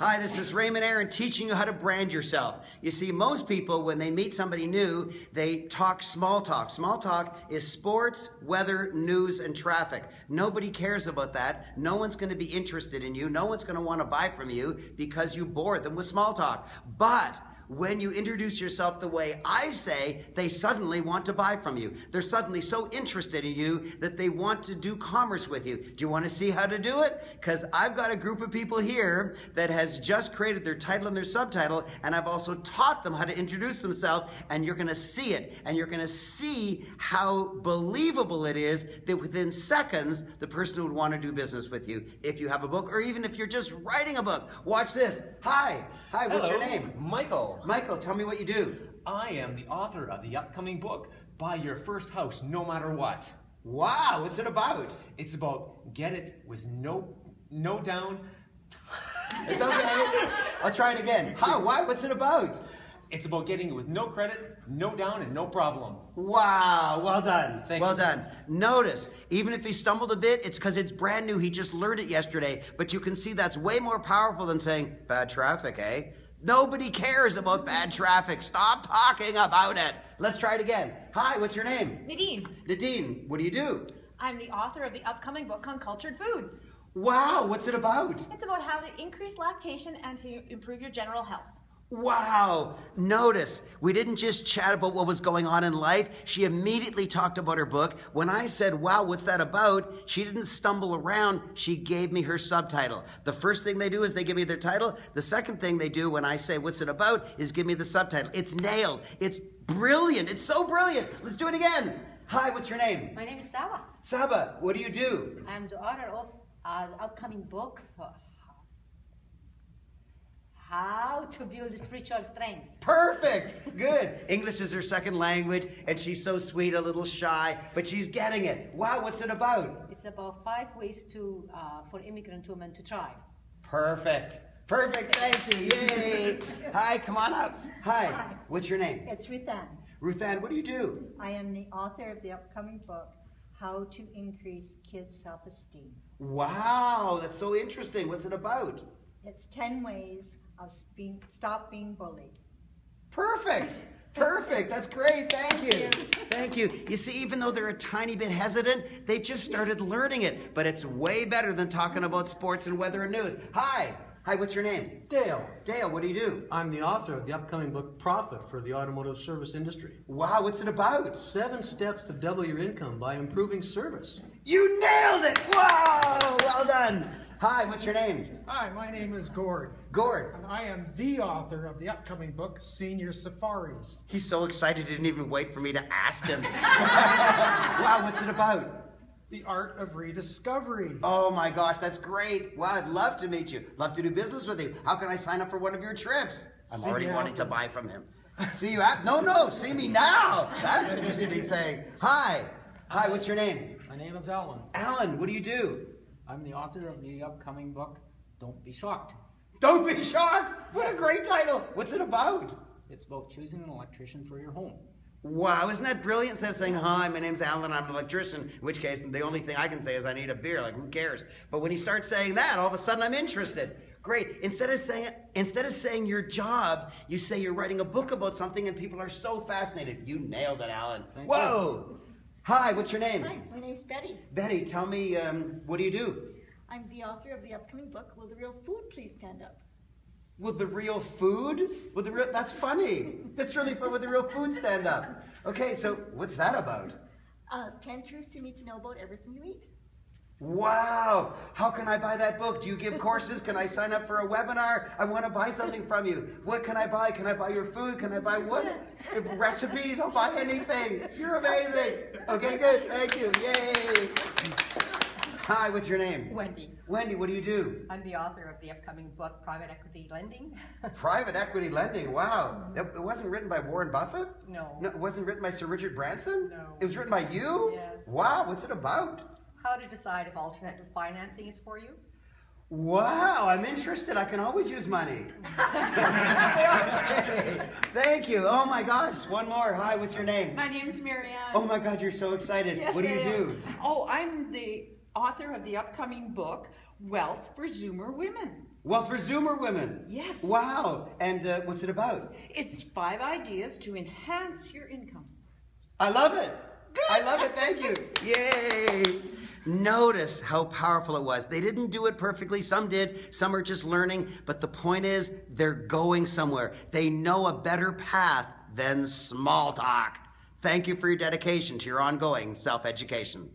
Hi, this is Raymond Aaron teaching you how to brand yourself. You see, most people, when they meet somebody new, they talk small talk. Small talk is sports, weather, news, and traffic. Nobody cares about that. No one's going to be interested in you. No one's going to want to buy from you because you bore them with small talk. But when you introduce yourself the way I say, they suddenly want to buy from you. They're suddenly so interested in you that they want to do commerce with you. Do you want to see how to do it? Because I've got a group of people here that has just created their title and their subtitle, and I've also taught them how to introduce themselves, and you're going to see it, and you're going to see how believable it is that within seconds, the person would want to do business with you if you have a book, or even if you're just writing a book. Watch this. Hi. Hi, what's Hello, your name? Michael. Michael, tell me what you do. I am the author of the upcoming book, Buy Your First House No Matter What. Wow, what's it about? It's about get it with no no down. It's okay. I'll try it again. How? Why? What's it about? It's about getting it with no credit, no down, and no problem. Wow, well done. Thank well you. done. Notice, even if he stumbled a bit, it's because it's brand new. He just learned it yesterday. But you can see that's way more powerful than saying, bad traffic, eh? Nobody cares about bad traffic. Stop talking about it. Let's try it again. Hi, what's your name? Nadine, Nadine, what do you do? I'm the author of the upcoming book on cultured foods. Wow, what's it about? It's about how to increase lactation and to improve your general health. Wow. Notice, we didn't just chat about what was going on in life. She immediately talked about her book. When I said, Wow, what's that about? She didn't stumble around. She gave me her subtitle. The first thing they do is they give me their title. The second thing they do when I say, What's it about? is give me the subtitle. It's nailed. It's brilliant. It's so brilliant. Let's do it again. Hi, what's your name? My name is Saba. Saba, what do you do? I'm the author of uh, an upcoming book for how to build spiritual strength. Perfect. Good. English is her second language, and she's so sweet, a little shy, but she's getting it. Wow, what's it about? It's about five ways to uh, for immigrant women to thrive. Perfect. Perfect. Thank you. Yay. Hi, come on up. Hi. Hi. What's your name? It's Ruthann. Ruth Ann, what do you do? I am the author of the upcoming book, How to Increase Kids' Self-Esteem. Wow, that's so interesting. What's it about? It's 10 ways of being, stop being bullied. Perfect. Perfect. That's great. Thank you. Thank you. You see, even though they're a tiny bit hesitant, they've just started learning it. But it's way better than talking about sports and weather and news. Hi. Hi, what's your name? Dale, Dale, what do you do? I'm the author of the upcoming book Profit for the Automotive Service Industry. Wow, what's it about? Seven steps to double your income by improving service. You nailed it! Wow, well done. Hi, what's your name? Hi, my name is Gord, Gord. and I am the author of the upcoming book, Senior Safaris. He's so excited he didn't even wait for me to ask him. wow, what's it about? The Art of Rediscovery. Oh my gosh, that's great. Wow, I'd love to meet you. Love to do business with you. How can I sign up for one of your trips? I'm See already me wanting to buy from him. See you at no no, see me now. That's what you should be saying. Hi. Hi, what's your name? My name is Alan. Alan, what do you do? I'm the author of the upcoming book, Don't Be Shocked. Don't be shocked. What a great title. What's it about? It's about choosing an electrician for your home. Wow, isn't that brilliant? Instead of saying, Hi, my name's Alan, I'm an electrician, in which case the only thing I can say is I need a beer. Like, who cares? But when he starts saying that, all of a sudden I'm interested. Great. Instead of saying instead of saying your job, you say you're writing a book about something and people are so fascinated. You nailed it, Alan. Thank Whoa. Hi, what's your name? Hi, my name's Betty. Betty, tell me, um, what do you do? I'm the author of the upcoming book, Will the Real Food Please Stand Up? Will the real food? With the real that's funny. That's really fun with the real food stand up. Okay, so what's that about? Uh, 10 truths you need to know about everything you eat. Wow! How can I buy that book? Do you give courses? Can I sign up for a webinar? I want to buy something from you. What can I buy? Can I buy your food? Can I buy what? If recipes? I'll buy anything. You're amazing. Okay, good. Thank you. Yay! Hi, what's your name? Wendy. Wendy, what do you do? I'm the author of the upcoming book, Private Equity Lending. Private equity lending. Wow. It it wasn't written by Warren Buffett? No. No, it wasn't written by Sir Richard Branson? No. It was written by you? Yes. Wow, what's it about? How to decide if alternative financing is for you? Wow, I'm interested. I can always use money. Okay, Thank you. Oh my gosh, one more. Hi, what's your name? My name's Marianne. Oh my God, you're so excited. Yes, what do I you am. do? Oh, I'm the author of the upcoming book, Wealth for Zoomer Women. Wealth for Zoomer women. Yes. Wow. And uh, what's it about? It's five ideas to enhance your income. I love it. I love it. Thank you. Yay. Notice how powerful it was. They didn't do it perfectly. Some did. Some are just learning. But the point is, they're going somewhere. They know a better path than small talk. Thank you for your dedication to your ongoing self education.